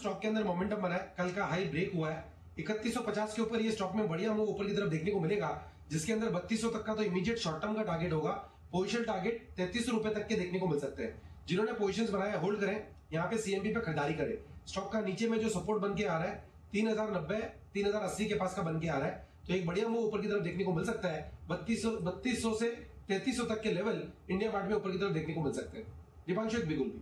Stock के अंदर momentum बना है। कल का हाई ब्रेक हुआ है। इकतीस के ऊपर ये स्टॉक में बढ़िया मूव ऊपर की तरफ़ देखने को मिलेगा, जिसके अंदर बत्तीस तक का तो इमीडिएट शॉर्ट टर्म का टारगेट होगा। पोजिशन टारगेट तैतीस रुपए तक के देखने को मिल सकते हैं। जिन्होंने पोजिशन बनाया होल्ड करें। यहाँ पे सीएमपी पे खरीदारी करें। स्टॉक का नीचे में जो सपोर्ट बन के आ रहा है, तीन हज़ार नब्बे, तीन हज़ार अस्सी के पास का बन के आ रहा है। तो एक बढ़िया मूव ऊपर की तरफ़ देखने को मिल सकता है। बत्तीस बत्तीस से तैतीस तक के लेवल इंडिया मार्ट में ऊपर की तरफ़ देखने को मिल सकते हैं। दीपांशु एक बिगुल भी।